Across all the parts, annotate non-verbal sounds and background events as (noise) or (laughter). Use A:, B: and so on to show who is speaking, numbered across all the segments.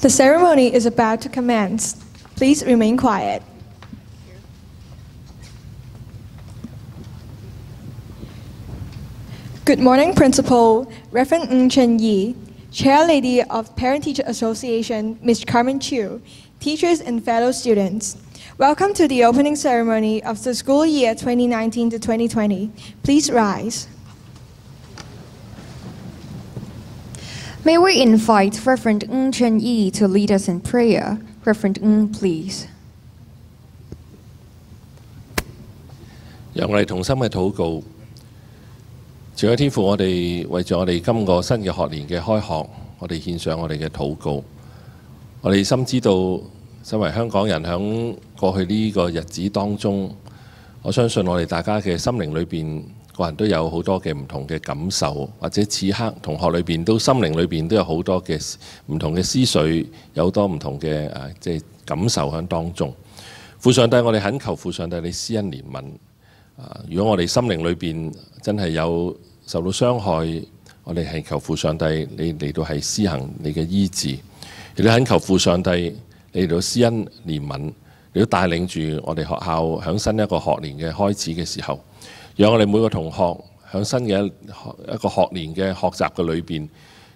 A: The ceremony is about to commence. Please remain quiet. Good morning, Principal Reverend Ng Chen Yi, Chair Lady of Parent Teacher Association, Ms. Carmen Chu, teachers and fellow students. Welcome to the opening ceremony of the school year 2019 to 2020. Please rise.
B: May we invite Reverend Ng Chen Yi to lead us in prayer. Reverend Ng, please.
C: 让我哋同心嘅祷告，主嘅天父，我哋为咗我哋今个新嘅学年嘅开学，我哋献上我哋嘅祷告。我哋深知道，身为香港人喺过去呢个日子当中，我相信我哋大家嘅心灵里边，個人都有好多嘅唔同嘅感受，或者此刻同學裏邊都心靈裏邊都有好多嘅唔同嘅思緒，有多唔同嘅誒，即係感受喺當中。父上帝，我哋懇求父上帝你施恩憐憫。啊！如果我哋心靈裏邊真係有受到傷害，我哋係求父上帝你嚟到係施行你嘅醫治，亦都懇求父上帝你嚟到施恩憐憫，你都帶領住我哋學校響新一個學年嘅開始嘅時候，讓我哋每個同學喺新嘅一一個學年嘅學習嘅裏邊，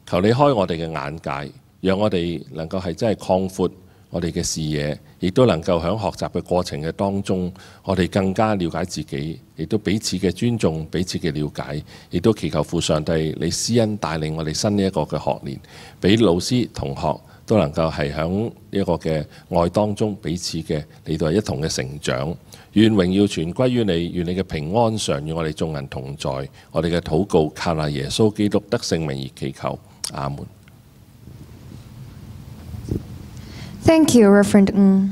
C: 求你開我哋嘅眼界，讓我哋能夠係真係擴闊我哋嘅視野。亦都能夠喺學習嘅過程嘅當中，我哋更加了解自己，亦都彼此嘅尊重、彼此嘅了解，亦都祈求父上帝你施恩帶領我哋新呢一個嘅學年，俾老師同學都能夠係喺呢一個嘅愛當中彼此嘅嚟到一同嘅成長。願榮耀全歸於你，願你嘅平安常與我哋眾人同在。我哋嘅禱告靠賴耶穌基督得聖名而祈求，阿門。
B: Thank you, Reverend Ng.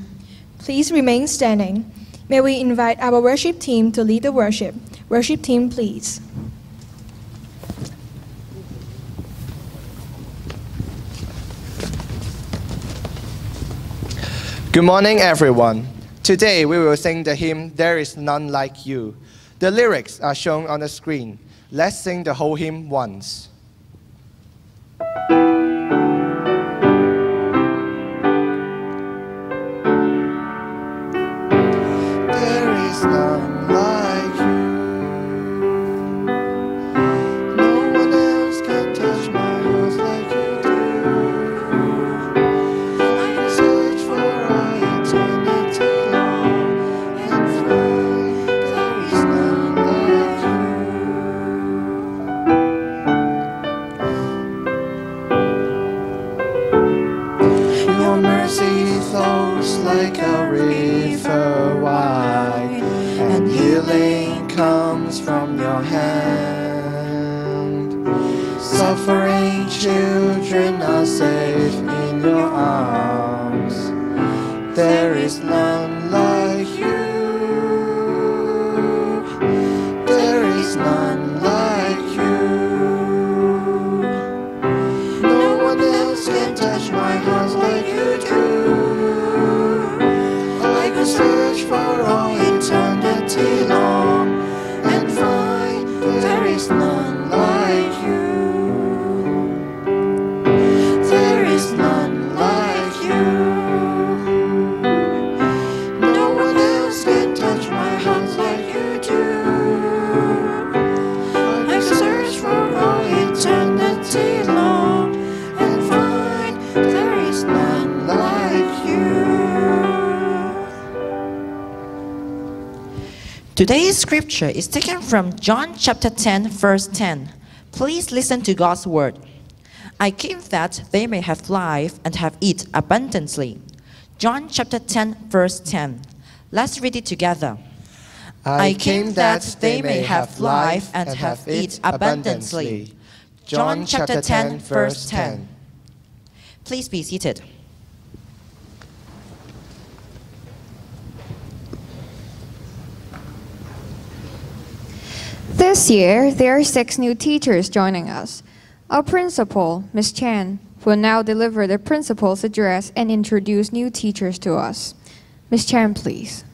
A: Please remain standing. May we invite our worship team to lead the worship. Worship team, please.
D: Good morning, everyone. Today we will sing the hymn, There is None Like You. The lyrics are shown on the screen. Let's sing the whole hymn once.
E: Today's scripture is taken from John chapter 10, verse 10. Please listen to God's word. I came that they may have life and have it abundantly. John chapter 10, verse 10. Let's read it together. I came that they may have life and have it abundantly. John chapter 10, verse 10. Please be seated.
B: This year, there are six new teachers joining us. Our principal, Ms. Chan, will now deliver the principal's address and introduce new teachers to us. Ms. Chan, please.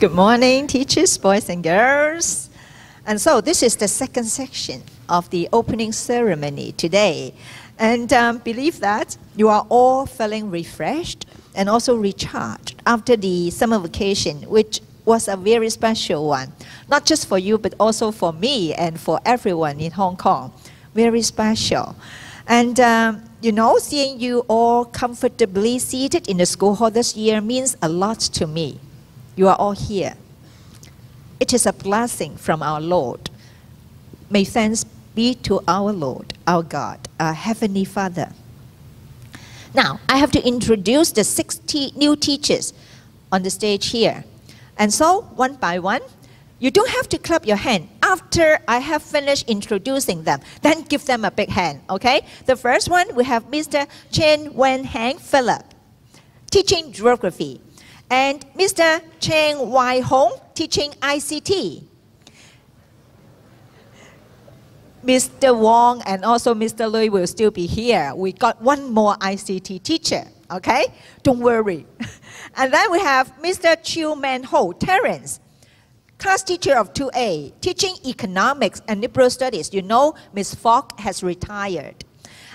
F: Good morning, teachers, boys and girls. And so this is the second section of the opening ceremony today. And um, believe that you are all feeling refreshed and also recharged after the summer vacation, which was a very special one. Not just for you, but also for me and for everyone in Hong Kong. Very special. And um, you know, seeing you all comfortably seated in the school hall this year means a lot to me. You are all here. It is a blessing from our Lord. May thanks be to our Lord, our God, our Heavenly Father. Now, I have to introduce the 60 new teachers on the stage here. And so, one by one, you don't have to clap your hand after I have finished introducing them. Then give them a big hand, okay? The first one, we have Mr. Chen Wen Hang Philip, teaching geography. And Mr. Cheng Wai Hong, teaching ICT. Mr. Wong and also Mr. Lui will still be here. We got one more ICT teacher, okay? Don't worry. (laughs) and then we have Mr. Chiu Man Ho, Terence, class teacher of 2A, teaching economics and liberal studies. You know, Miss Fogg has retired.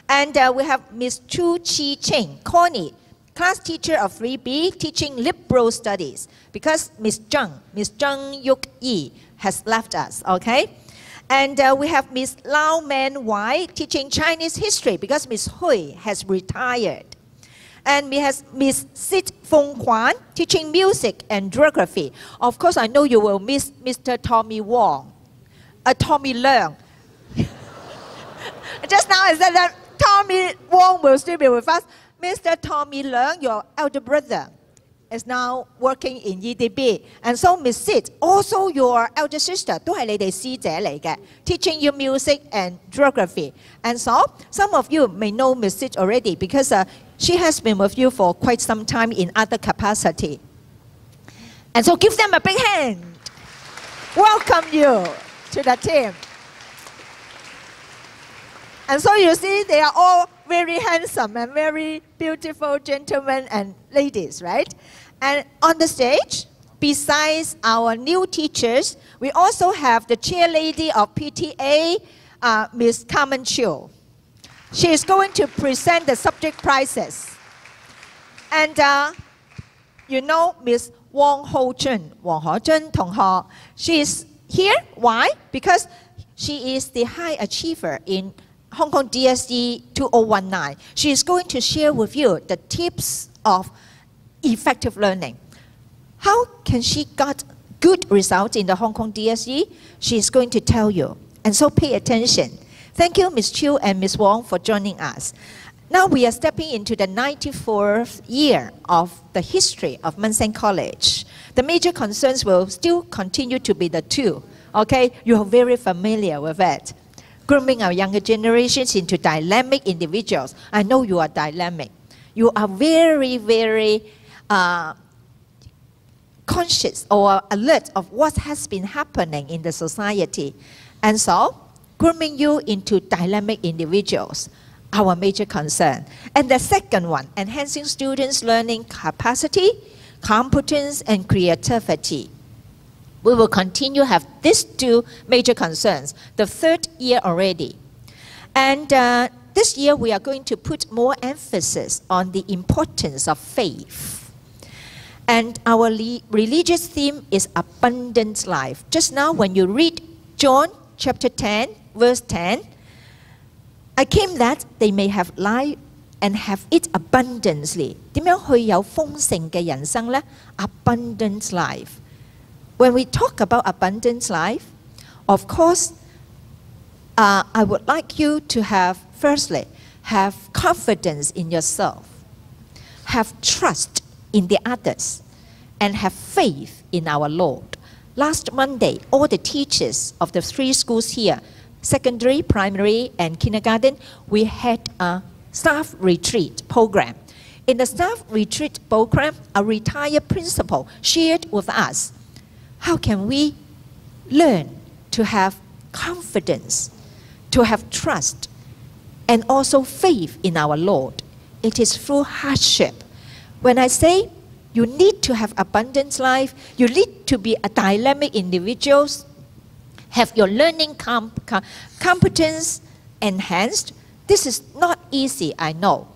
F: And uh, we have Miss Chu Chi Ching, Connie, class teacher of 3B, teaching liberal studies, because Miss Zheng, Miss Zheng Yuk Yi, has left us, okay? And uh, we have Miss Lau Man Wai teaching Chinese history because Miss Hui has retired. And we have Miss Sit Feng Huan teaching music and geography. Of course, I know you will miss Mr. Tommy Wong, uh, Tommy Leung. (laughs) Just now I said that Tommy Wong will still be with us. Mr. Tommy Leung, your elder brother, is now working in EDB. And so Miss Sid, also your elder sister, 都系你哋师姐嚟嘅, teaching you music and geography. And so some of you may know Miss Sid already because uh, she has been with you for quite some time in other capacity. And so give them a big hand. Welcome you to the team. And so you see, they are all very handsome and very beautiful gentlemen and ladies, right? And on the stage, besides our new teachers, we also have the chair lady of PTA, uh, Ms. Carmen Chiu. She is going to present the subject prizes. And uh, you know Ms. Wong Ho Jun, Wong Ho Jun Tonghe. She is here. Why? Because she is the high achiever in Hong Kong DSE 2019. She is going to share with you the tips of effective learning. How can she got good results in the Hong Kong DSE? She is going to tell you. And so pay attention. Thank you, Ms. Chiu and Ms. Wong, for joining us. Now we are stepping into the 94th year of the history of Munsang College. The major concerns will still continue to be the two. Okay, you are very familiar with it. Grooming our younger generations into dynamic individuals. I know you are dynamic. You are very, very uh, conscious or alert of what has been happening in the society. And so, grooming you into dynamic individuals, our major concern. And the second one, enhancing students' learning capacity, competence, and creativity. We will continue have these two major concerns, the third year already. And uh, this year we are going to put more emphasis on the importance of faith. And our religious theme is abundant life. Just now, when you read John chapter 10, verse 10, I came that they may have life and have it abundantly. 点样去有丰盛嘅人生呢? Abundant life. When we talk about abundant life, of course, uh, I would like you to have, firstly, have confidence in yourself, have trust in the others, and have faith in our Lord. Last Monday, all the teachers of the three schools here, secondary, primary, and kindergarten, we had a staff retreat program. In the staff retreat program, a retired principal shared with us how can we learn to have confidence, to have trust, and also faith in our Lord? It is through hardship. When I say you need to have abundant life, you need to be a dynamic individuals, have your learning com- com- competence enhanced. This is not easy, I know.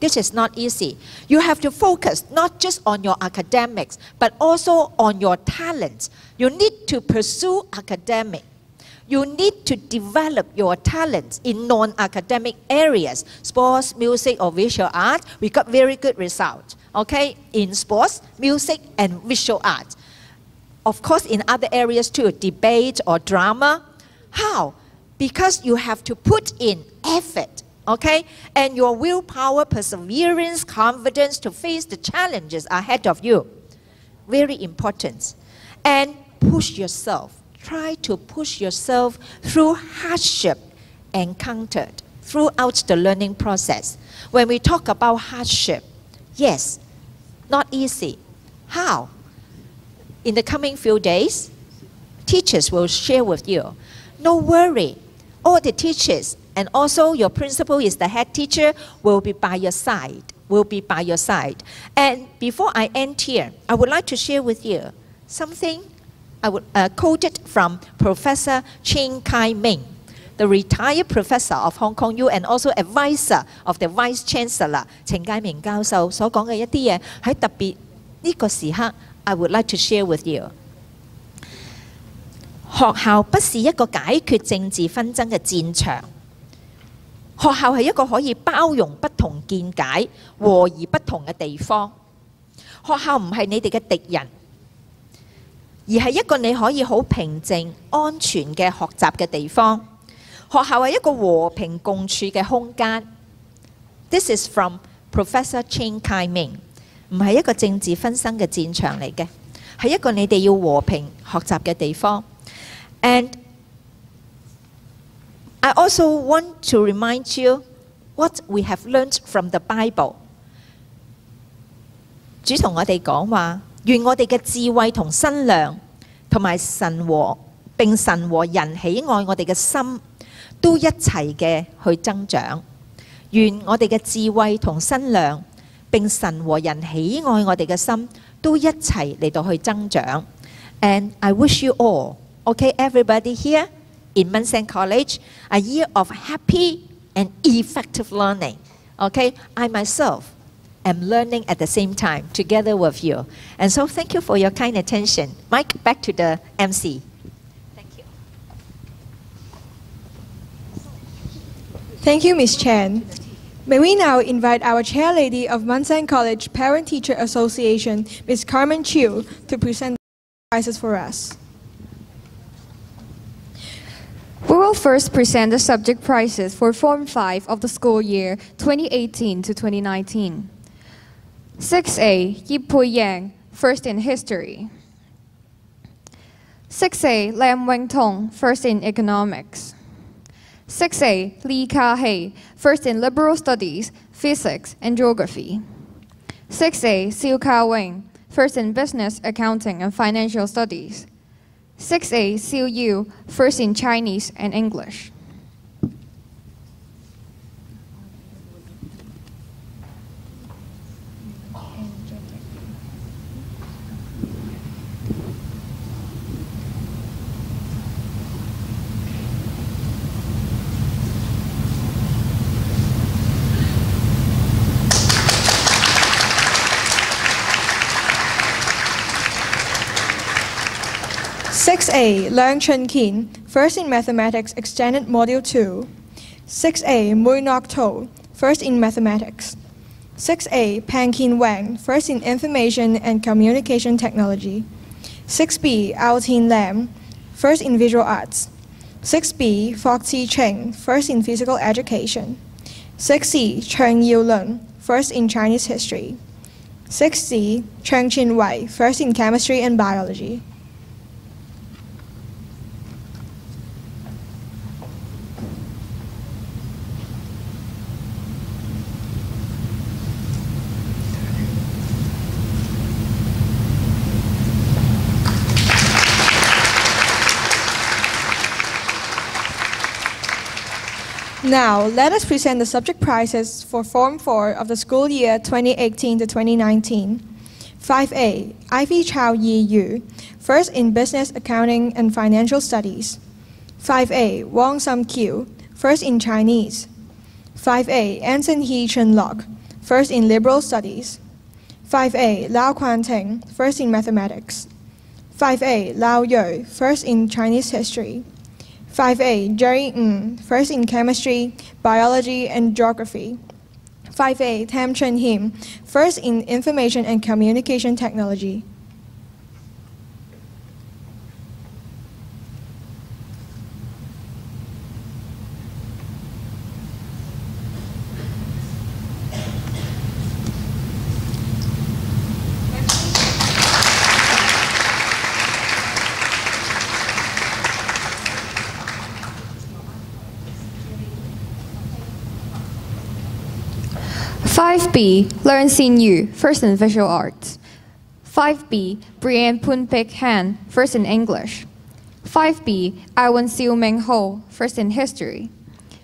F: This is not easy. You have to focus not just on your academics, but also on your talents. You need to pursue academic. You need to develop your talents in non-academic areas, sports, music, or visual art. We got very good results. Okay, in sports, music, and visual art. Of course, in other areas too, debate or drama. How? Because you have to put in effort okay? And your willpower, perseverance, confidence to face the challenges ahead of you. Very important. And push yourself. Try to push yourself through hardship encountered throughout the learning process. When we talk about hardship, yes, not easy. How? In the coming few days, teachers will share with you. No worry, all the teachers and also your principal is the head teacher will be by your side will be by your side and before i end here i would like to share with you something i would uh, quote it from professor Chen kai ming the retired professor of Hong Kong U and also advisor of the Vice Chancellor 程介明教授所講嘅一啲嘢，喺特別呢個時刻，I would like to share with you。學校不是一個解決政治紛爭嘅戰場。學校係一個可以包容不同見解、和而不同嘅地方。學校唔係你哋嘅敵人，而係一個你可以好平靜、安全嘅學習嘅地方。學校係一個和平共處嘅空間。This is from Professor Chen Kai-ming，唔係一個政治紛爭嘅戰場嚟嘅，係一個你哋要和平學習嘅地方。And I also want to remind you what we have learned from the Bible。主同我哋講話，願我哋嘅智慧同身量，同埋神和並神和人喜愛我哋嘅心，都一齊嘅去增長。願我哋嘅智慧同身量，並神和人喜愛我哋嘅心，都一齊嚟到去增長。And I wish you all, okay, everybody here in Munson College, a year of happy and effective learning. Okay, I myself am learning at the same time together with you. And so thank you for your kind attention. Mike, back to the MC. Thank you.
A: Thank you, Ms. Chan. May we now invite our chair lady of Munsang College Parent Teacher Association, Ms. Carmen Chiu, to present the prizes for us.
B: We will first present the subject prizes for Form 5 of the school year 2018 to 2019. 6A, Yip Pui Yang, first in history. 6A, Lam Weng Tong, first in economics. 6A, Lee Ka Hei, first in liberal studies, physics, and geography. 6A, Siu Ka-wing, first in business, accounting, and financial studies. 6A, Siu Yu, first in Chinese and English.
A: Six A, Leung Chun Kin, first in mathematics, extended module two. Six A, Mui Nok To, first in mathematics. 6A, Pan Kin Wang, first in information and communication technology. 6B, Ao Tin Lam, first in visual arts. 6B, Fok Cheng, first in physical education. 6C, Cheng Yu Lun, first in Chinese history. 6C, Cheng Chin Wei, first in chemistry and biology. Now, let us present the subject prizes for Form 4 of the school year 2018 to 2019. 5A, Ivy Chow Yi Yu, first in Business Accounting and Financial Studies. 5A, Wong Sum Q, first in Chinese. 5A, Anson He Chun Lok, first in Liberal Studies. 5A, Lao Quan Ting, first in Mathematics. 5A, Lao Yo, first in Chinese History. 5A, Jerry Ng, first in Chemistry, Biology, and Geography. 5A, Tam Chen Him, first in Information and Communication Technology.
B: Five B, Learn Sin Yu, first in visual arts. 5B, Brianne Poon-Pik Han, first in English. 5B, Iwan Siu Meng Ho, first in history.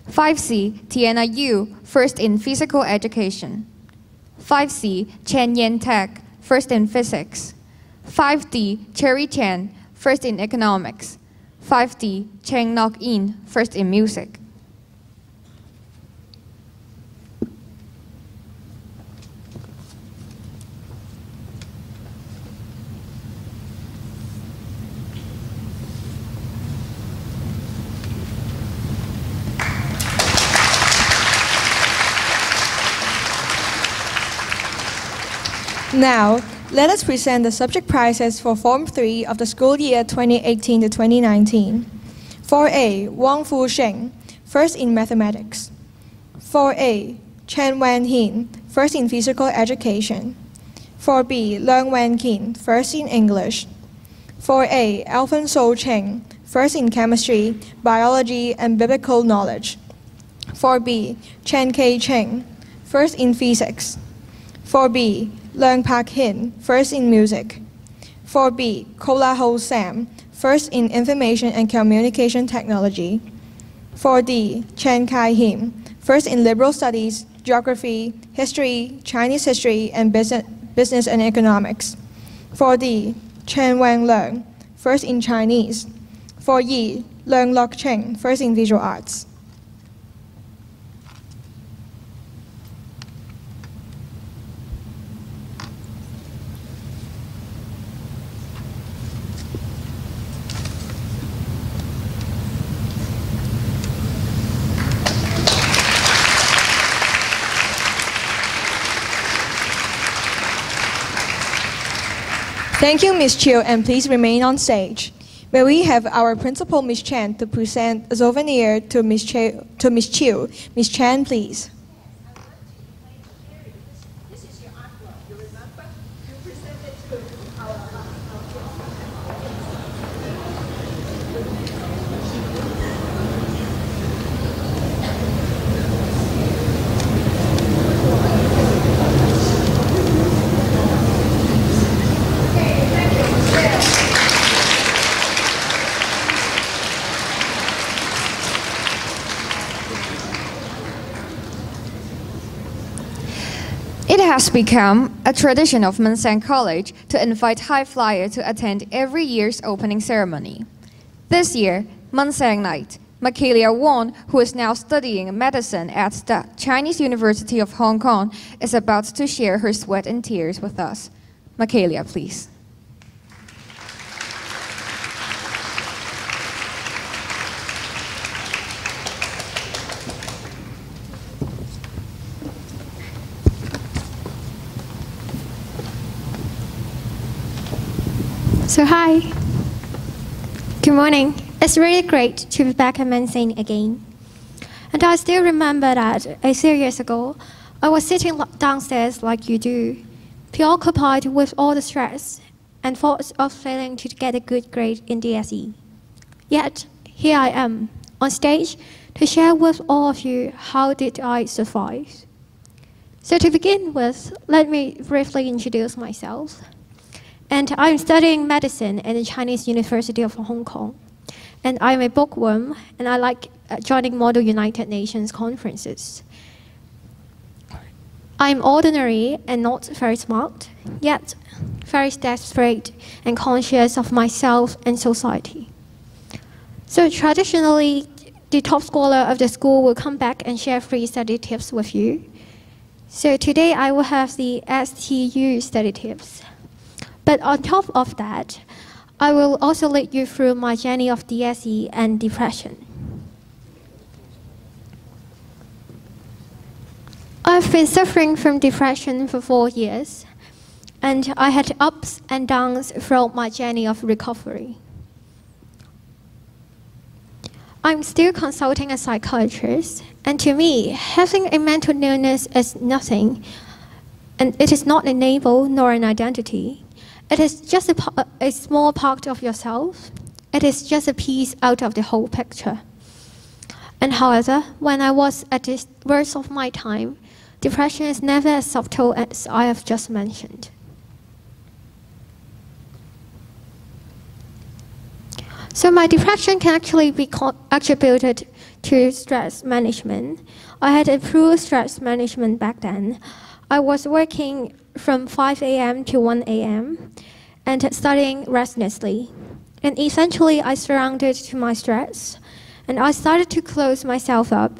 B: 5C, Tiana Yu, first in physical education. 5C, Chen Yen Tek, first in physics. 5D, Cherry Chen, first in economics. 5D, Cheng Nok In, first in music.
A: Now, let us present the subject prizes for Form 3 of the school year 2018 to 2019. 4A, Wang Fu Sheng, first in mathematics. 4A, Chen Wan Hin, first in physical education. 4B, Leung Wan Kin, first in English. 4A, Alfonso Cheng, first in chemistry, biology, and biblical knowledge. 4B, Chen K. Cheng, first in physics. 4B, Leung Park Hin, first in music. 4B, Kola Ho Sam, first in information and communication technology. 4D, Chen Kai Him, first in liberal studies, geography, history, Chinese history, and business, business and economics. 4D, Chen Wang Leung, first in Chinese. 4E, Leung Lok Cheng, first in visual arts. Thank you, Ms. Chiu, and please remain on stage. May we have our principal, Ms. Chan, to present a souvenir to Ms. Chiu. To Ms. Chiu. Ms. Chan, please.
B: It has become a tradition of Munsang College to invite high flyer to attend every year's opening ceremony. This year, Munsang Night, Michaelia Won, who is now studying medicine at the Chinese University of Hong Kong, is about to share her sweat and tears with us. Michaelia, please.
G: So, hi. Good morning. It's really great to be back at Munsang again. And I still remember that a few years ago, I was sitting downstairs like you do, preoccupied with all the stress and thoughts of failing to get a good grade in DSE. Yet, here I am, on stage, to share with all of you how did I survive. So to begin with, let me briefly introduce myself. And I'm studying medicine at the Chinese University of Hong Kong. And I'm a bookworm, and I like uh, joining Model United Nations conferences. I'm ordinary and not very smart, yet very desperate and conscious of myself and society. So traditionally, the top scholar of the school will come back and share free study tips with you. So today I will have the STU study tips. But on top of that, I will also lead you through my journey of DSE and depression. I've been suffering from depression for four years, and I had ups and downs throughout my journey of recovery. I'm still consulting a psychiatrist, and to me, having a mental illness is nothing, and it is not a label nor an identity. It is just a, a small part of yourself. It is just a piece out of the whole picture. And however, when I was at the worst of my time, depression is never as subtle as I have just mentioned. So my depression can actually be attributed to stress management. I had poor stress management back then. I was working from 5 a.m. to 1 a.m. and studying restlessly. And eventually I surrendered to my stress and I started to close myself up.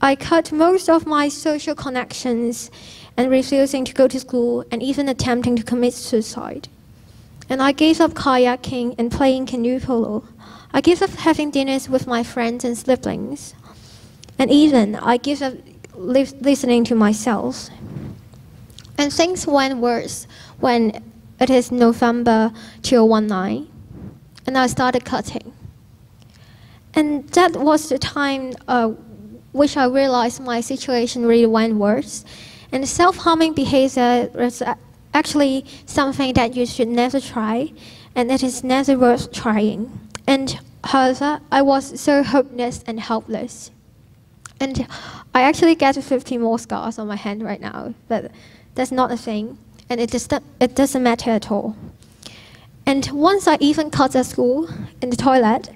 G: I cut most of my social connections and refusing to go to school and even attempting to commit suicide. And I gave up kayaking and playing canoe polo. I gave up having dinners with my friends and siblings. And even I gave up li- listening to myself. And things went worse when it is November 2019 and I started cutting. And that was the time uh, which I realized my situation really went worse. And self harming behavior is actually something that you should never try, and it is never worth trying. And however, I was so hopeless and helpless. And I actually get 50 more scars on my hand right now, but that's not a thing, and it, just, it doesn't matter at all. And once I even cut at school in the toilet,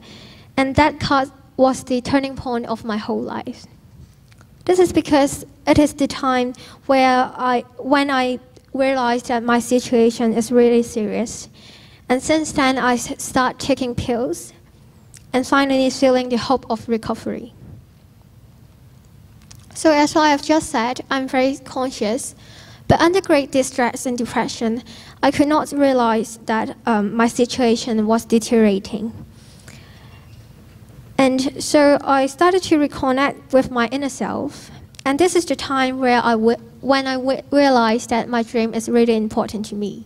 G: and that cut was the turning point of my whole life. This is because it is the time where I, when I realized that my situation is really serious. And since then, I start taking pills and finally feeling the hope of recovery. So, as I have just said, I'm very conscious, but under great distress and depression, I could not realize that um, my situation was deteriorating. And so I started to reconnect with my inner self. And this is the time where I when I realized that my dream is really important to me.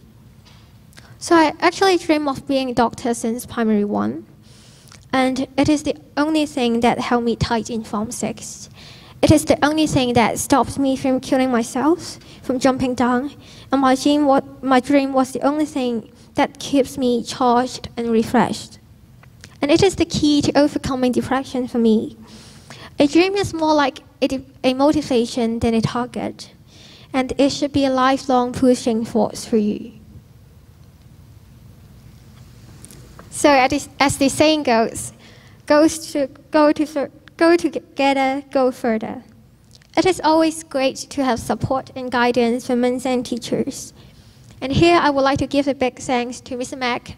G: So I actually dream of being a doctor since primary one. And it is the only thing that held me tight in Form 6. It is the only thing that stopped me from killing myself, from jumping down. And my dream, wa- my dream was the only thing that keeps me charged and refreshed. And it is the key to overcoming depression for me. A dream is more like a, a motivation than a target, and it should be a lifelong pushing force for you. So, as, the saying goes, goes to go to go together, go further. It is always great to have support and guidance from men's and teachers. And here I would like to give a big thanks to Mr. Mack,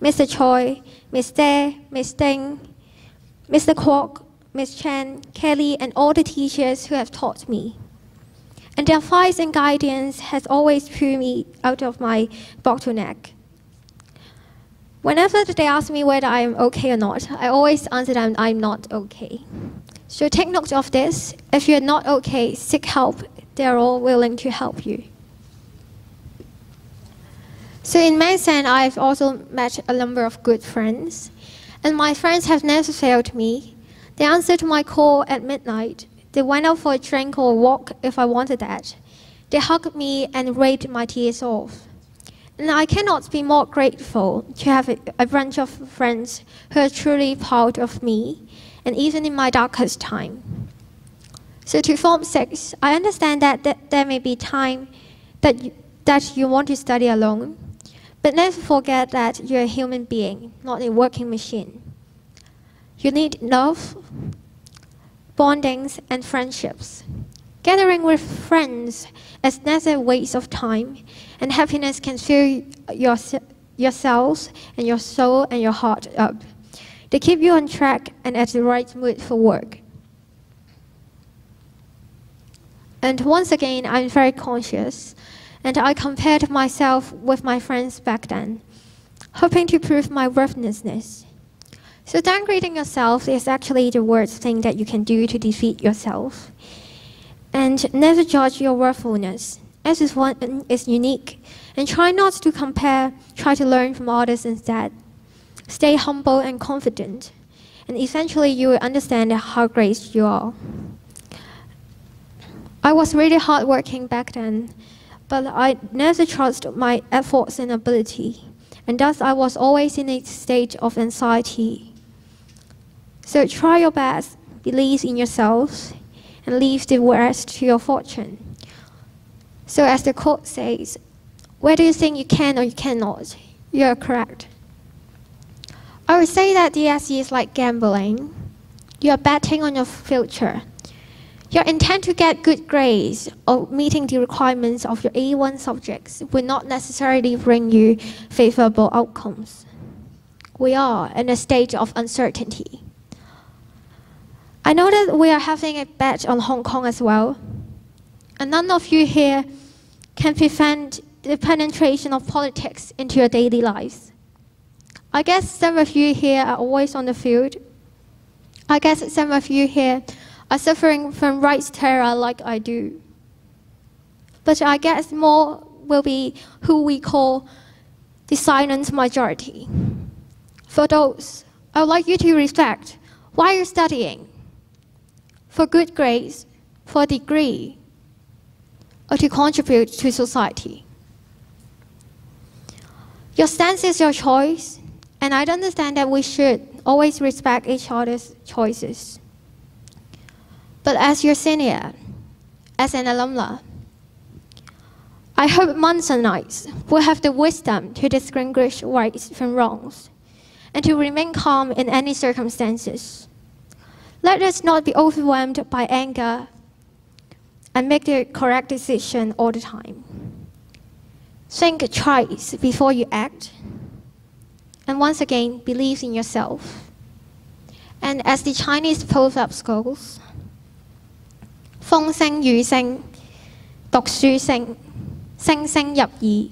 G: Mr. Choi, Ms. Day, Ms. Ding, Mr. Kwok, Ms. Chen, Kelly, and all the teachers who have taught me. And their advice and guidance has always pulled me out of my bottleneck. Whenever they ask me whether I am okay or not, I always answer them I'm not okay. So take note of this. If you're not okay, seek help. They're all willing to help you. So in Munsang, I've also met a number of good friends, and my friends have never failed me. They answered my call at midnight. They went out for a drink or a walk if I wanted that. They hugged me and raped my tears off. And I cannot be more grateful to have a, bunch of friends who are truly proud of me, and even in my darkest time. So to Form 6, I understand that, that there may be time that you, that you want to study alone, but never forget that you're a human being, not a working machine. You need love, bondings, and friendships. Gathering with friends is never a waste of time, and happiness can fill your, yourself and your soul and your heart up. They keep you on track and at the right mood for work. And once again, I'm very conscious, and I compared myself with my friends back then, hoping to prove my worthlessness. So downgrading yourself is actually the worst thing that you can do to defeat yourself. And never judge your worthfulness, as is one is unique. And try not to compare, try to learn from others instead. Stay humble and confident, and eventually you will understand how great you are. I was really hardworking back then, but I never trusted my efforts and ability, and thus I was always in a state of anxiety. So try your best, believe in yourselves, and leave the rest to your fortune. So as the quote says, whether you think you can or you cannot, you are correct. I would say that DSE is like gambling. You are betting on your future. Your intent to get good grades or meeting the requirements of your A1 subjects will not necessarily bring you favorable outcomes. We are in a stage of uncertainty. I know that we are having a bet on Hong Kong as well, and none of you here can prevent the penetration of politics into your daily lives. I guess some of you here are always on the field. I guess some of you here are suffering from rights terror like I do. But I guess more will be who we call the silent majority. For those, I would like you to reflect why you're studying. For good grades, for a degree, or to contribute to society. Your stance is your choice, and I understand that we should always respect each other's choices. But as your senior, as an alumna, I hope Munsangites will have the wisdom to distinguish rights from wrongs and to remain calm in any circumstances. Let us not be overwhelmed by anger and make the correct decision all the time. Think twice before you act. And once again, believe in yourself. And as the Chinese proverb goes, 风声雨声，读书声，声声入耳。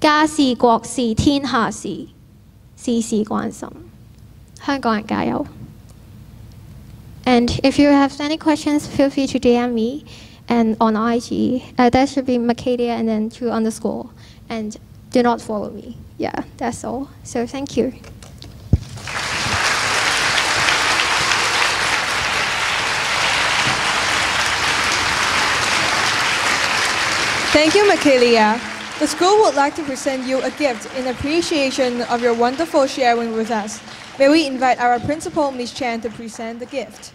G: 家事国事天下事，事事关心。香港人加油 ！And if you have any questions, feel free to DM me and on IG. Uh, that should be Macadia and then two underscore. And do not follow me. Yeah, that's all. So thank you.
A: Thank you, Michaelia. The school would like to present you a gift in appreciation of your wonderful sharing with us. May we invite our principal, Ms. Chan, to present the gift.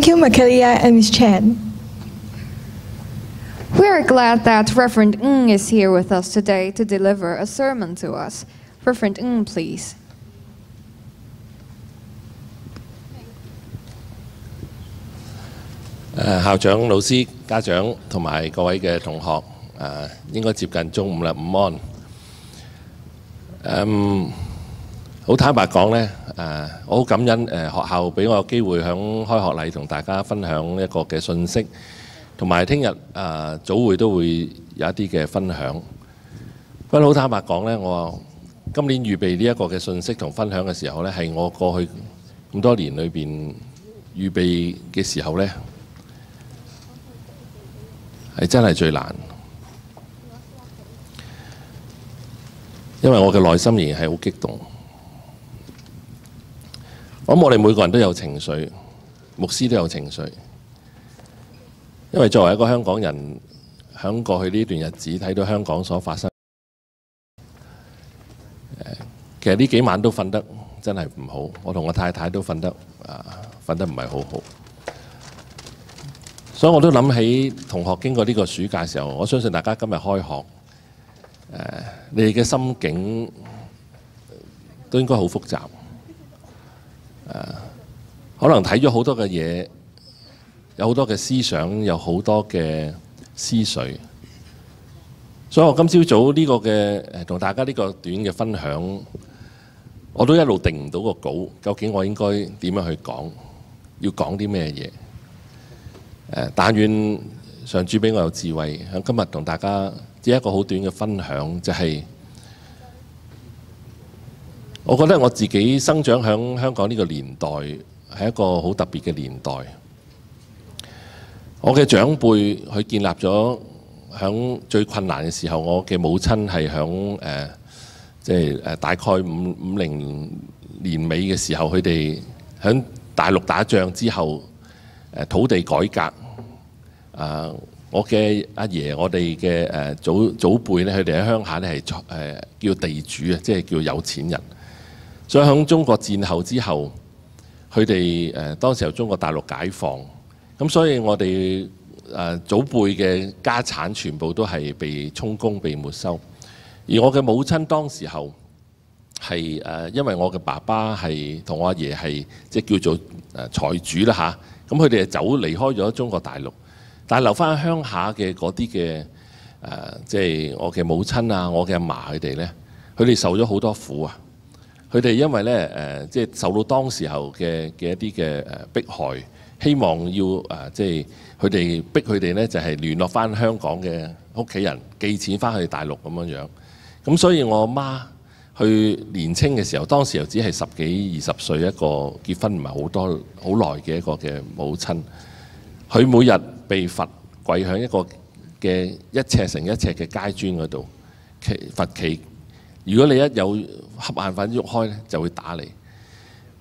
A: Thank you, Michaelia and Ms. Chen.
B: We are glad that Reverend Ng is here with us today to deliver a sermon to us. Reverend Ng, please.
C: Uh, 好坦白講呢，誒、我好感恩誒、學校俾我機會響開學禮同大家分享一個嘅信息，同埋聽日誒早會都會有一啲嘅分享。不過好坦白講呢，我今年預備呢一個嘅信息同分享嘅時候呢，係我過去咁多年裏邊預備嘅時候呢。係真係最難。因為我嘅內心仍然係好激動。我諗我哋每個人都有情緒，牧師都有情緒，因為作為一個香港人，喺過去呢段日子睇到香港所發生，其實呢幾晚都瞓得真係唔好，我同我太太都瞓得啊瞓得唔係好好，所以我都諗起同學經過呢個暑假時候，我相信大家今日開學。誒，你哋嘅心境都應該好複雜。誒，可能睇咗好多嘅嘢，有好多嘅思想，有好多嘅思緒。所以我今朝早呢個嘅誒同大家呢個短嘅分享，我都一路定唔到個稿，究竟我應該點樣去講，要講啲咩嘢？誒，但願上主俾我有智慧，喺今日同大家。只一個好短嘅分享，就係我覺得我自己生長喺香港呢個年代係一個好特別嘅年代。我嘅長輩佢建立咗喺最困難嘅時候，我嘅母親係喺誒即係誒大概五五零年尾嘅時候，佢哋喺大陸打仗之後誒土地改革啊。我嘅阿爺，我哋嘅誒祖祖輩咧，佢哋喺鄉下咧係誒叫地主啊，即係叫有錢人。所以喺中國戰後之後，佢哋誒當時由中國大陸解放，咁所以我哋誒祖輩嘅家產全部都係被充公、被沒收。而我嘅母親當時候係誒，因為我嘅爸爸係同我阿爺係即係叫做誒財主啦嚇，咁佢哋就走離開咗中國大陸。但係留翻喺鄉下嘅嗰啲嘅誒，即係我嘅母親啊，我嘅阿嫲佢哋咧，佢哋受咗好多苦啊！佢哋因為咧誒、呃，即係受到當時候嘅嘅一啲嘅誒迫害，希望要誒、呃，即係佢哋逼佢哋咧，就係、是、聯絡翻香港嘅屋企人寄錢翻去大陸咁樣樣。咁所以我媽去年青嘅時候，當時又只係十幾二十歲一個結婚唔係好多好耐嘅一個嘅母親，佢每日，被罰跪喺一個嘅一尺乘一尺嘅階磚嗰度，其罰企。 如果你一有瞌眼瞓喐開咧，就會打你。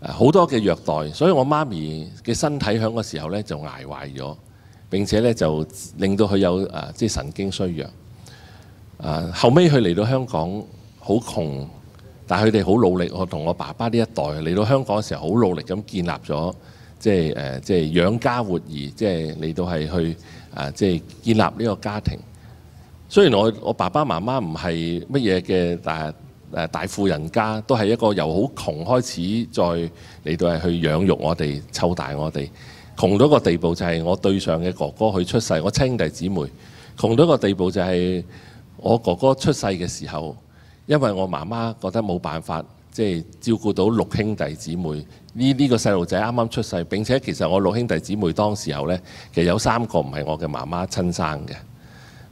C: 好多嘅虐待，所以我媽咪嘅身體喺個時候咧就捱壞咗，並且咧就令到佢有誒即係神經衰弱。誒後尾佢嚟到香港好窮，但係佢哋好努力。我同我爸爸呢一代嚟到香港嘅時候，好努力咁建立咗。即係誒，即係養家活兒，即係嚟到係去啊，即係建立呢個家庭。雖然我我爸爸媽媽唔係乜嘢嘅大誒大富人家，都係一個由好窮開始，再嚟到係去養育我哋、湊大我哋。窮到個地步就係我對上嘅哥哥佢出世，我親兄弟姊妹窮到個地步就係我哥哥出世嘅時候，因為我媽媽覺得冇辦法。即係照顧到六兄弟姊妹，呢、呢個細路仔啱啱出世，並且其實我六兄弟姊妹當時候呢，其實有三個唔係我嘅媽媽親生嘅，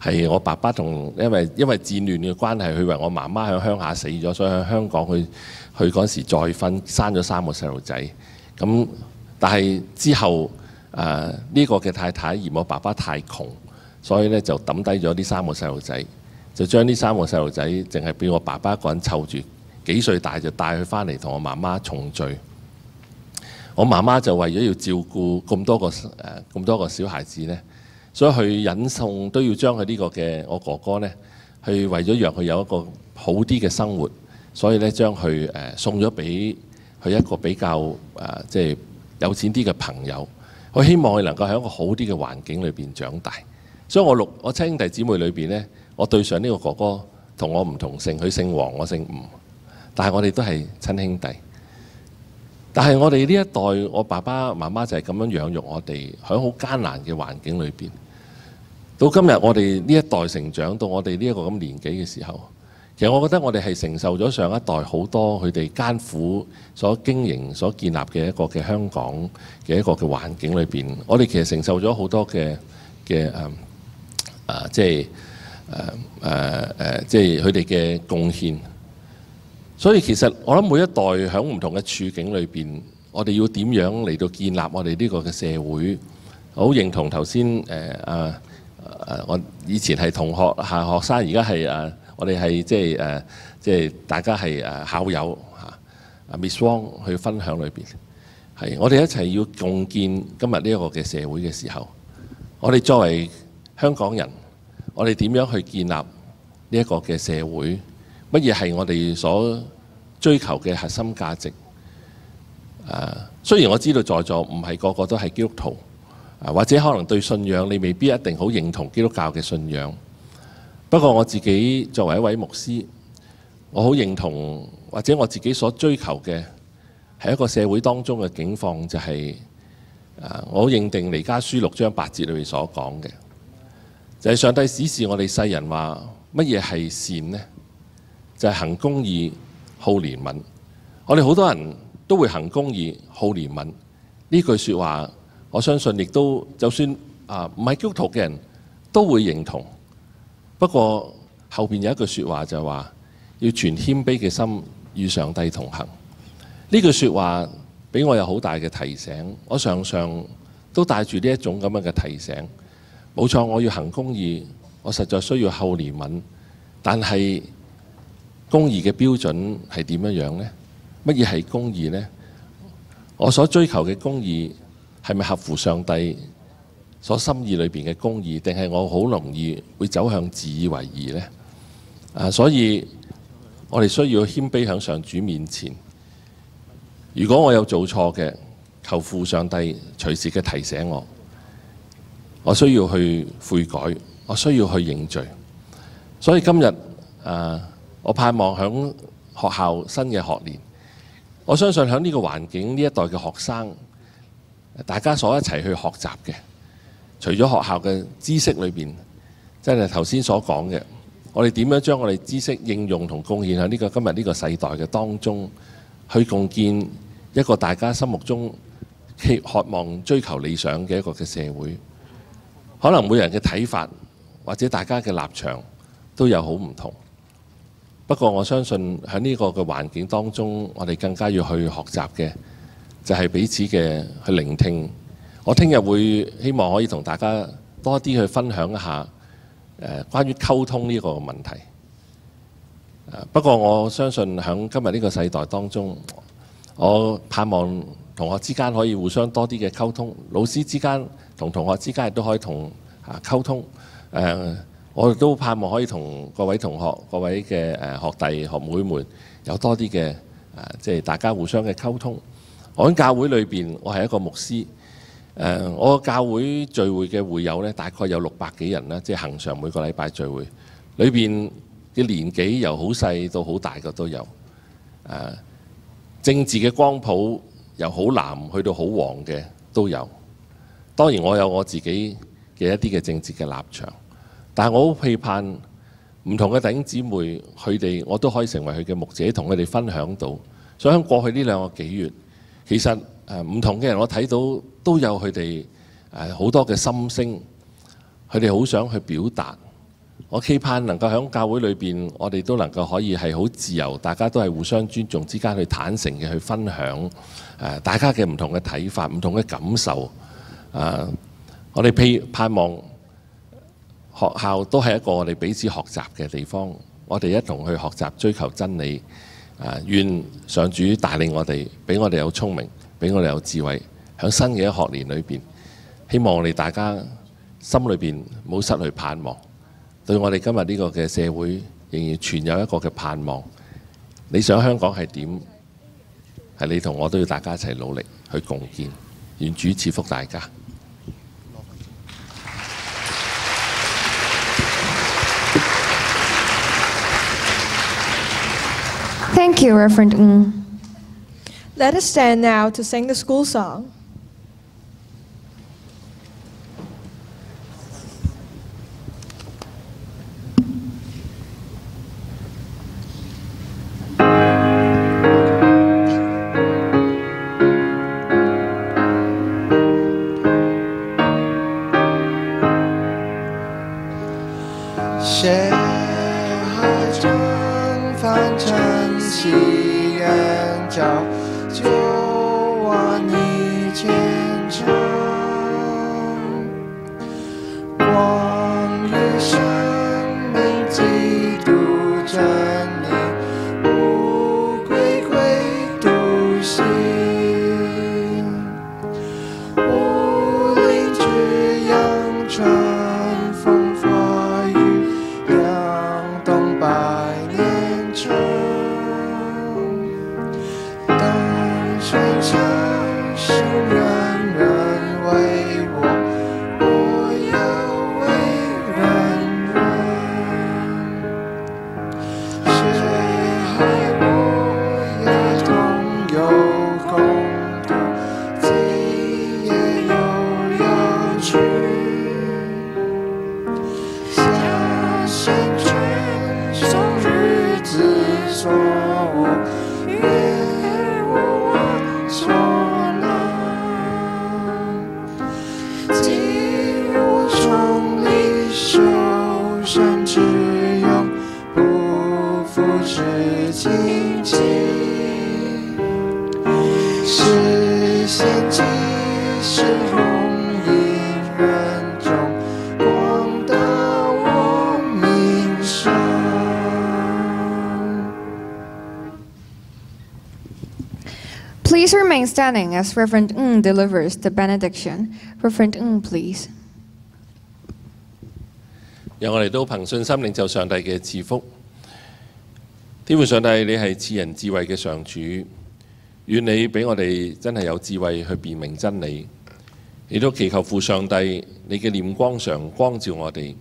C: 係我爸爸同因為因為戰亂嘅關係，佢話我媽媽喺鄉下死咗，所以喺香港去去嗰時再婚生咗三個細路仔。咁但係之後誒呢、呃這個嘅太太嫌我爸爸太窮，所以呢就抌低咗呢三個細路仔，就將呢三個細路仔淨係俾我爸爸一個人湊住。幾歲大就帶佢翻嚟同我媽媽重聚。我媽媽就為咗要照顧咁多個誒咁、多個小孩子呢，所以去忍送都要將佢呢個嘅我哥哥呢，去為咗讓佢有一個好啲嘅生活，所以呢將佢誒、送咗俾佢一個比較誒即係有錢啲嘅朋友。我希望佢能夠喺一個好啲嘅環境裏邊長大。所以我六我親兄弟姊妹裏邊呢，我對上呢個哥哥同我唔同姓，佢姓黃，我姓吳。但係我哋都係親兄弟，但係我哋呢一代，我爸爸媽媽就係咁樣養育我哋，喺好艱難嘅環境裏邊。到今日我哋呢一代成長到我哋呢一個咁年紀嘅時候，其實我覺得我哋係承受咗上一代好多佢哋艱苦所經營、所建立嘅一個嘅香港嘅一個嘅環境裏邊，我哋其實承受咗好多嘅嘅誒誒，即係誒誒誒，即係佢哋嘅貢獻。所以其實我諗每一代喺唔同嘅處境裏邊，我哋要點樣嚟到建立我哋呢個嘅社會？好認同頭先誒啊誒，我以前係同學下學生，而家係誒我哋係即係誒即係大家係誒校友嚇，啊 Miss Wong 去分享裏邊，係我哋一齊要共建今日呢一個嘅社會嘅時候，我哋作為香港人，我哋點樣去建立呢一個嘅社會？乜嘢係我哋所追求嘅核心價值？誒，雖然我知道在座唔係個個都係基督徒，啊或者可能對信仰你未必一定好認同基督教嘅信仰。不過我自己作為一位牧師，我好認同或者我自己所追求嘅係一個社會當中嘅境況，就係誒我好認定尼家書六章八節裏面所講嘅，就係上帝指示我哋世人話乜嘢係善呢？就係行公義、好憐憫。我哋好多人都會行公義、好憐憫呢句説話，我相信亦都就算啊唔係基督徒嘅人都會認同。不過後邊有一句説話就係話要存謙卑嘅心與上帝同行。呢句説話俾我有好大嘅提醒，我常常都帶住呢一種咁樣嘅提醒。冇錯，我要行公義，我實在需要厚憐憫，但係公義嘅標準係點樣樣呢？乜嘢係公義呢？我所追求嘅公義係咪合乎上帝所心意裏邊嘅公義，定係我好容易會走向自以為義呢？啊，所以我哋需要謙卑喺上主面前。如果我有做錯嘅，求父上帝隨時嘅提醒我。我需要去悔改，我需要去認罪。所以今日啊，我盼望喺學校新嘅學年，我相信喺呢個環境呢一代嘅學生，大家所一齊去學習嘅。除咗學校嘅知識裏邊，即係頭先所講嘅，我哋點樣將我哋知識應用同貢獻喺呢個今日呢個世代嘅當中，去共建一個大家心目中渴望追求理想嘅一個嘅社會。可能每人嘅睇法或者大家嘅立場都有好唔同。不過我相信喺呢個嘅環境當中，我哋更加要去學習嘅就係彼此嘅去聆聽。我聽日會希望可以同大家多啲去分享一下誒關於溝通呢個問題。不過我相信喺今日呢個世代當中，我盼望同學之間可以互相多啲嘅溝通，老師之間同同學之間亦都可以同啊溝通。誒，我亦都盼望可以同各位同學、各位嘅誒學弟學妹們有多啲嘅誒，即係大家互相嘅溝通。我喺教會裏邊，我係一個牧師。誒，我教會聚會嘅會友呢，大概有六百幾人啦，即係恒常每個禮拜聚會，裏邊嘅年紀由好細到好大嘅都有。誒，政治嘅光譜由好藍去到好黃嘅都有。當然我有我自己嘅一啲嘅政治嘅立場，但係我好期盼唔同嘅弟兄姊妹，佢哋我都可以成為佢嘅牧者，同佢哋分享到。所以喺過去呢兩個幾月，其實誒唔同嘅人，我睇到都有佢哋誒好多嘅心聲，佢哋好想去表達。我期盼能夠喺教會裏邊，我哋都能夠可以係好自由，大家都係互相尊重之間去坦誠嘅去分享誒大家嘅唔同嘅睇法、唔同嘅感受。誒，我哋盼望學校都係一個我哋彼此學習嘅地方，我哋一同去學習追求真理。誒，願上主帶領我哋，俾我哋有聰明，俾我哋有智慧，喺新嘅一學年裏邊，希望我哋大家心裏邊冇失去盼望，對我哋今日呢個嘅社會仍然存有一個嘅盼望。你想香港係點？係你同我都要大家一齊努力去共建。願主賜福大家。
B: Thank you, Reverend Ng.
A: Let us stand now to sing the school song.
B: As Reverend Ng delivers the benediction. Reverend Ng, please.
C: 让我哋都凭信心领受上帝嘅赐福。天父上帝，你系赐人智慧嘅上主，愿你俾我哋真系有智慧去辨明真理。亦都祈求父上帝，你嘅念光常光照我哋，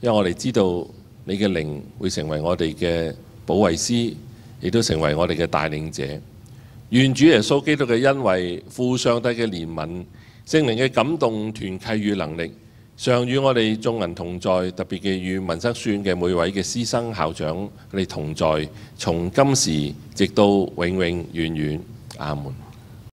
C: 因为我哋知道你嘅灵会成为我哋嘅保惠師，亦都成为我哋嘅带领者。願主耶穌基督嘅恩惠、父上帝嘅憐憫、聖靈嘅感動、團契與能力，常與我哋眾人同在，特別嘅與文室書院嘅每位嘅師生校長佢哋同在，從今時直到永永遠遠。阿門。